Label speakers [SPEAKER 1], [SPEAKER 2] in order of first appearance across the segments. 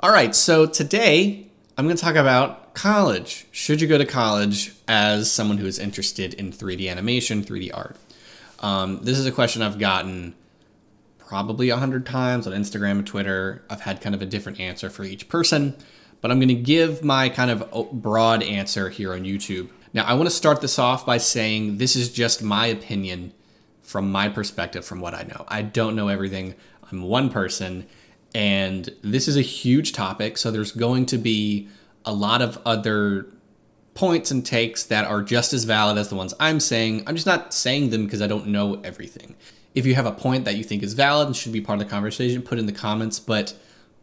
[SPEAKER 1] All right, so today I'm going to talk about college. Should you go to college as someone who is interested in 3D animation, 3D art? Um, this is a question I've gotten probably a hundred times on Instagram and Twitter. I've had kind of a different answer for each person, but I'm going to give my kind of broad answer here on YouTube. Now, I want to start this off by saying this is just my opinion from my perspective, from what I know. I don't know everything. I'm one person, and this is a huge topic. So there's going to be a lot of other points and takes that are just as valid as the ones I'm saying. I'm just not saying them because I don't know everything. If you have a point that you think is valid and should be part of the conversation, put in the comments, but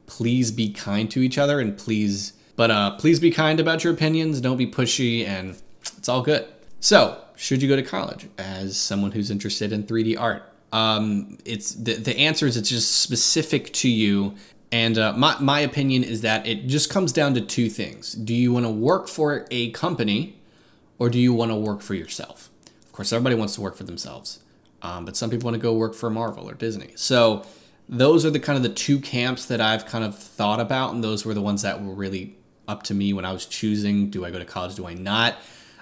[SPEAKER 1] please be kind to each other and please but uh please be kind about your opinions, don't be pushy and it's all good. So, should you go to college as someone who's interested in 3D art? Um, it's the, the answer is it's just specific to you. And uh, my, my opinion is that it just comes down to two things. Do you want to work for a company or do you want to work for yourself? Of course, everybody wants to work for themselves, um, but some people want to go work for Marvel or Disney. So those are the kind of the two camps that I've kind of thought about, and those were the ones that were really up to me when I was choosing do I go to college, do I not?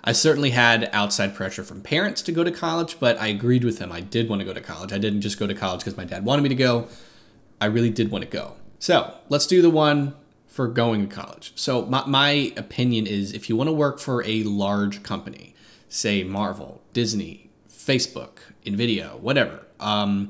[SPEAKER 1] I certainly had outside pressure from parents to go to college, but I agreed with them. I did want to go to college. I didn't just go to college because my dad wanted me to go. I really did want to go. So let's do the one for going to college. So my, my opinion is if you want to work for a large company, say Marvel, Disney, Facebook, Nvidia, whatever, um,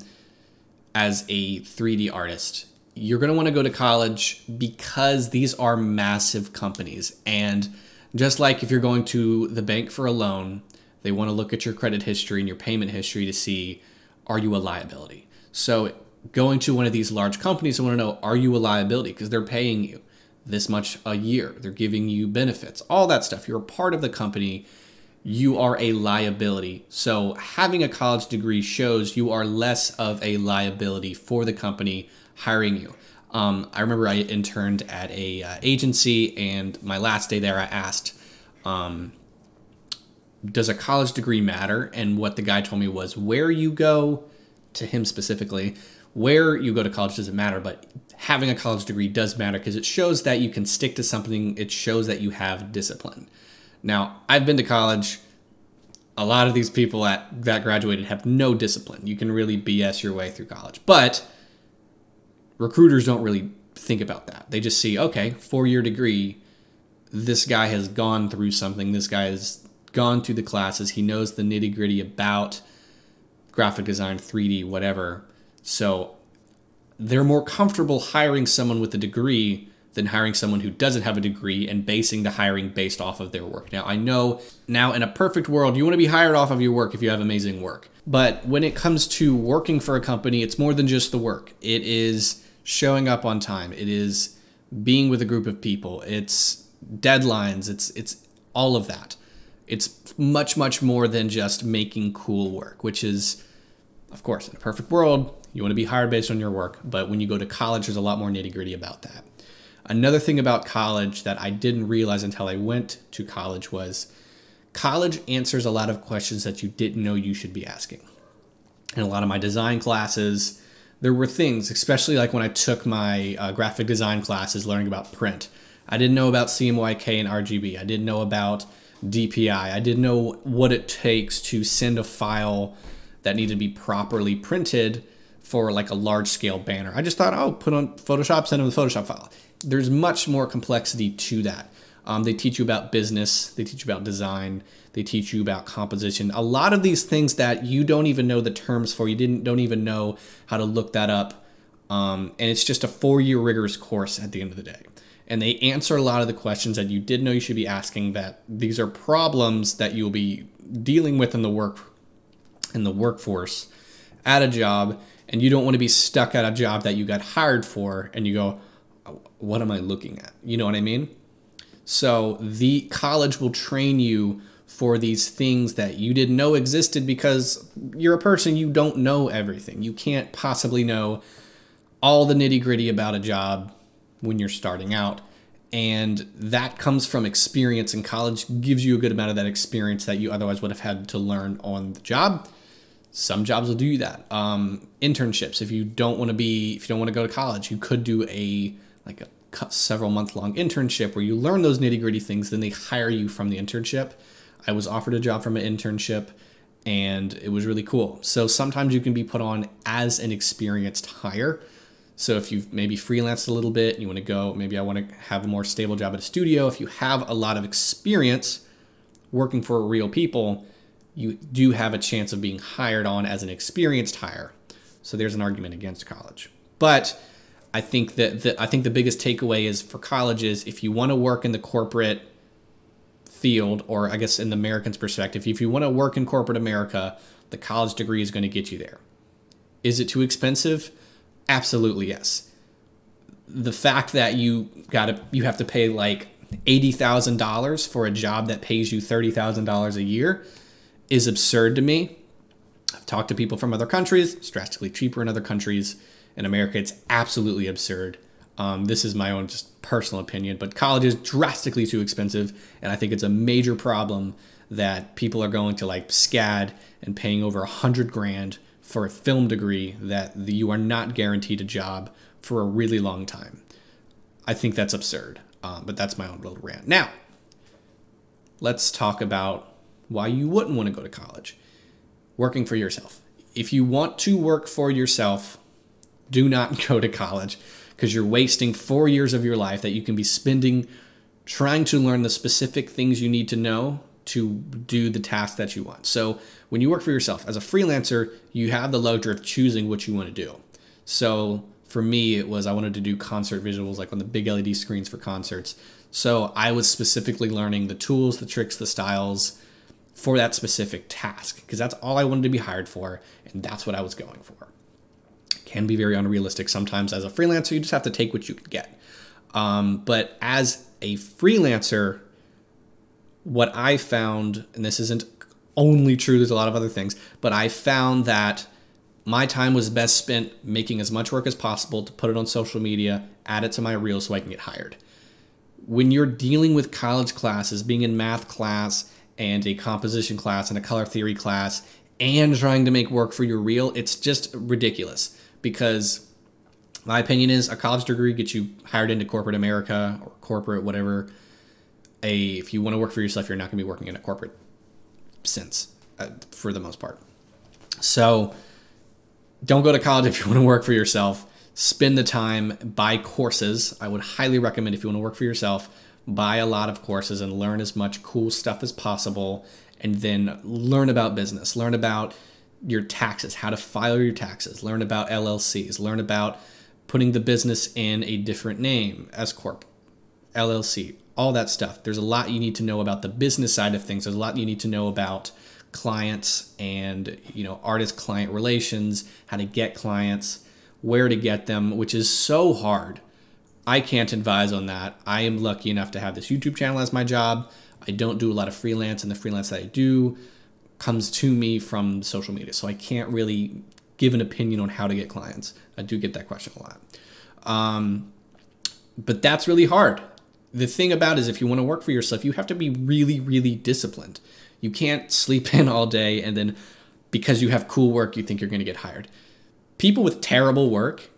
[SPEAKER 1] as a 3D artist, you're going to want to go to college because these are massive companies and just like if you're going to the bank for a loan, they want to look at your credit history and your payment history to see are you a liability. So going to one of these large companies, they want to know are you a liability because they're paying you this much a year. They're giving you benefits, all that stuff. You're a part of the company. You are a liability. So having a college degree shows you are less of a liability for the company hiring you. Um, I remember I interned at a uh, agency, and my last day there, I asked, um, "Does a college degree matter?" And what the guy told me was, "Where you go, to him specifically, where you go to college doesn't matter, but having a college degree does matter because it shows that you can stick to something. It shows that you have discipline." Now, I've been to college. A lot of these people at, that graduated have no discipline. You can really BS your way through college, but recruiters don't really think about that. They just see, okay, four year degree, this guy has gone through something. This guy has gone through the classes. He knows the nitty gritty about graphic design, 3D, whatever. So they're more comfortable hiring someone with a degree than hiring someone who doesn't have a degree and basing the hiring based off of their work. Now, I know now in a perfect world, you want to be hired off of your work if you have amazing work. But when it comes to working for a company, it's more than just the work. It is showing up on time. It is being with a group of people. It's deadlines. It's it's all of that. It's much much more than just making cool work, which is of course in a perfect world you want to be hired based on your work, but when you go to college there's a lot more nitty-gritty about that. Another thing about college that I didn't realize until I went to college was college answers a lot of questions that you didn't know you should be asking. In a lot of my design classes, there were things, especially like when I took my uh, graphic design classes learning about print. I didn't know about CMYK and RGB. I didn't know about DPI. I didn't know what it takes to send a file that needed to be properly printed for like a large scale banner. I just thought, oh, put on Photoshop, send them the Photoshop file. There's much more complexity to that. Um, they teach you about business, they teach you about design, they teach you about composition. A lot of these things that you don't even know the terms for, you didn't don't even know how to look that up. Um, and it's just a four-year rigorous course at the end of the day. And they answer a lot of the questions that you did know you should be asking. That these are problems that you'll be dealing with in the work in the workforce at a job, and you don't want to be stuck at a job that you got hired for, and you go, "What am I looking at?" You know what I mean? So the college will train you for these things that you didn't know existed because you're a person you don't know everything. You can't possibly know all the nitty gritty about a job when you're starting out. And that comes from experience, and college gives you a good amount of that experience that you otherwise would have had to learn on the job. Some jobs will do that. Um, internships, if you don't want to be, if you don't want to go to college, you could do a like a several month long internship where you learn those nitty gritty things. Then they hire you from the internship. I was offered a job from an internship and it was really cool. So sometimes you can be put on as an experienced hire. So if you've maybe freelanced a little bit and you want to go, maybe I want to have a more stable job at a studio. If you have a lot of experience working for real people, you do have a chance of being hired on as an experienced hire. So there's an argument against college. But I think that the, I think the biggest takeaway is for colleges if you want to work in the corporate field, or I guess in the American's perspective, if you want to work in corporate America, the college degree is going to get you there. Is it too expensive? Absolutely yes. The fact that you got you have to pay like eighty thousand dollars for a job that pays you thirty thousand dollars a year is absurd to me. I've talked to people from other countries. It's drastically cheaper in other countries. In America, it's absolutely absurd. Um, this is my own just personal opinion, but college is drastically too expensive, and I think it's a major problem that people are going to like SCAD and paying over a hundred grand for a film degree that you are not guaranteed a job for a really long time. I think that's absurd, um, but that's my own little rant. Now, let's talk about why you wouldn't want to go to college. Working for yourself. If you want to work for yourself, do not go to college because you're wasting four years of your life that you can be spending trying to learn the specific things you need to know to do the task that you want. So when you work for yourself as a freelancer, you have the luxury of choosing what you want to do. So for me, it was I wanted to do concert visuals like on the big LED screens for concerts. So I was specifically learning the tools, the tricks, the styles for that specific task because that's all I wanted to be hired for and that's what I was going for can be very unrealistic sometimes as a freelancer. You just have to take what you can get. Um, but as a freelancer, what I found, and this isn't only true, there's a lot of other things, but I found that my time was best spent making as much work as possible to put it on social media, add it to my reel so I can get hired. When you're dealing with college classes, being in math class and a composition class and a color theory class, and trying to make work for your reel, it's just ridiculous because my opinion is a college degree gets you hired into corporate America or corporate whatever. A if you want to work for yourself, you're not going to be working in a corporate sense uh, for the most part. So don't go to college if you want to work for yourself. Spend the time, buy courses. I would highly recommend if you want to work for yourself, buy a lot of courses and learn as much cool stuff as possible and then learn about business, learn about your taxes, how to file your taxes, learn about LLCs, learn about putting the business in a different name, S corp, LLC, all that stuff. There's a lot you need to know about the business side of things. There's a lot you need to know about clients and, you know, artist client relations, how to get clients, where to get them, which is so hard. I can't advise on that. I am lucky enough to have this YouTube channel as my job. I don't do a lot of freelance, and the freelance that I do comes to me from social media. So I can't really give an opinion on how to get clients. I do get that question a lot. Um, but that's really hard. The thing about is if you want to work for yourself, you have to be really, really disciplined. You can't sleep in all day and then because you have cool work, you think you're going to get hired. People with terrible work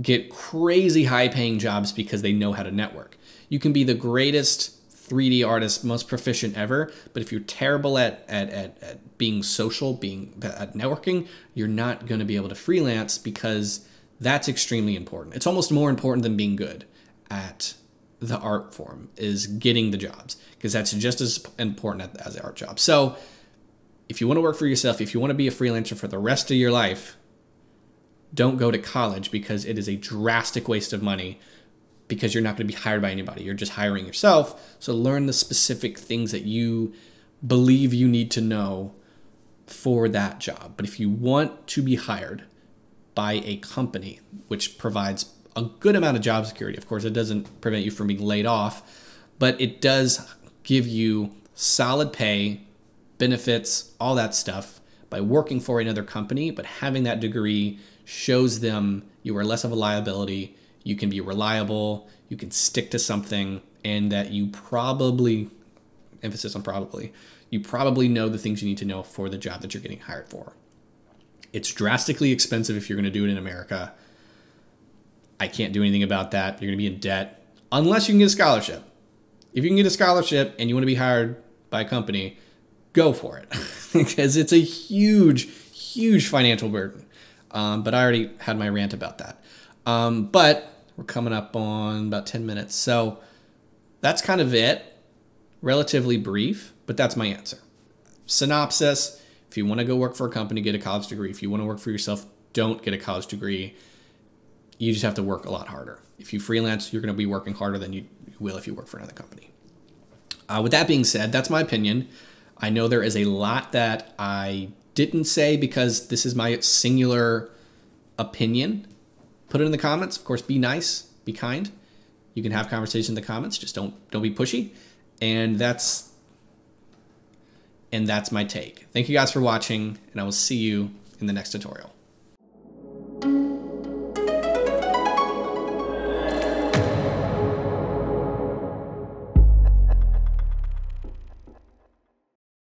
[SPEAKER 1] get crazy high paying jobs because they know how to network. You can be the greatest 3D artist, most proficient ever. But if you're terrible at, at, at, at being social, being at networking, you're not going to be able to freelance because that's extremely important. It's almost more important than being good at the art form is getting the jobs because that's just as important as the art job. So if you want to work for yourself, if you want to be a freelancer for the rest of your life, don't go to college because it is a drastic waste of money because you're not going to be hired by anybody. You're just hiring yourself. So learn the specific things that you believe you need to know for that job. But if you want to be hired by a company which provides a good amount of job security, of course, it doesn't prevent you from being laid off, but it does give you solid pay, benefits, all that stuff by working for another company, but having that degree shows them you are less of a liability you can be reliable, you can stick to something, and that you probably, emphasis on probably, you probably know the things you need to know for the job that you're getting hired for. It's drastically expensive if you're going to do it in America. I can't do anything about that. You're going to be in debt. unless you can get a scholarship. If you can get a scholarship and you want to be hired by a company, go for it because it's a huge, huge financial burden. Um, but I already had my rant about that. Um, but we're coming up on about 10 minutes. So that's kind of it. Relatively brief, but that's my answer. Synopsis if you want to go work for a company, get a college degree. If you want to work for yourself, don't get a college degree. You just have to work a lot harder. If you freelance, you're going to be working harder than you will if you work for another company. Uh, with that being said, that's my opinion. I know there is a lot that I didn't say because this is my singular opinion. Put it in the comments. Of course, be nice, be kind. You can have conversations in the comments. Just don't don't be pushy. And that's and that's my take. Thank you guys for watching, and I will see you in the next tutorial.